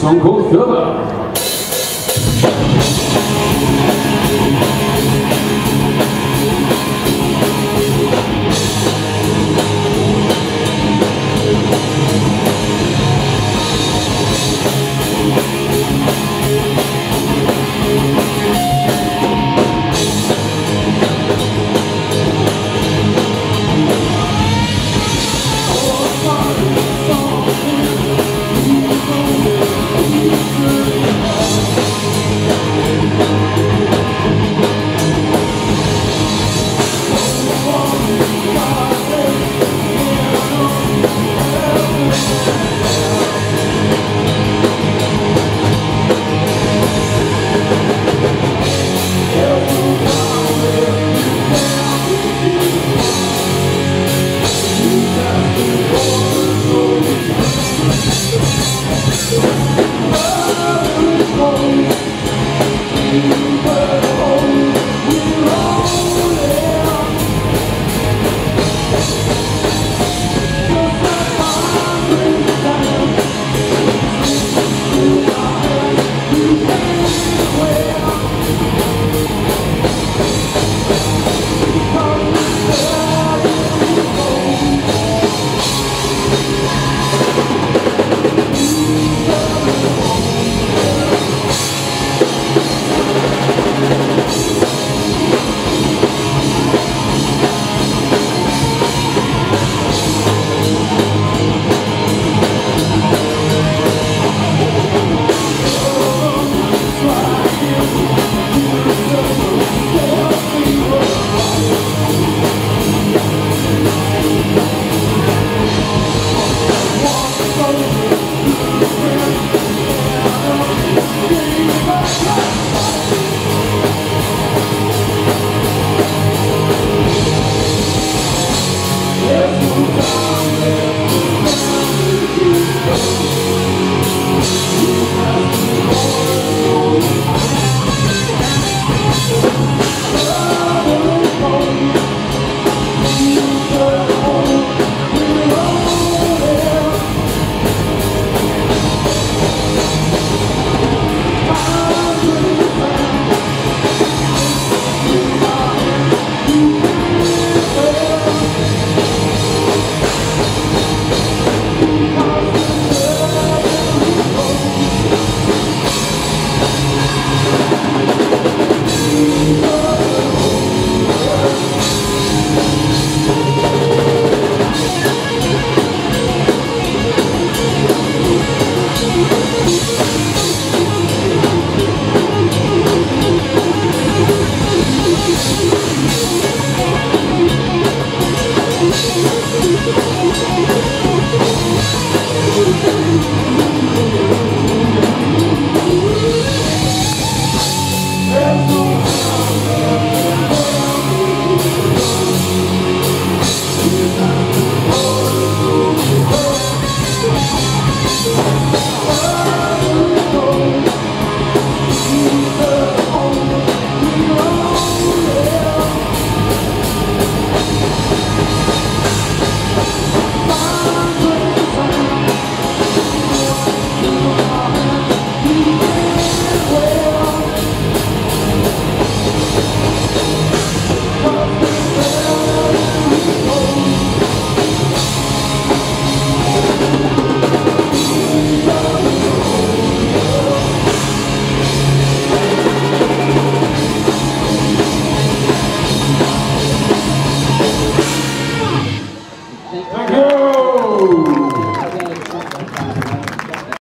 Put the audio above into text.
São Confirma. Thriller.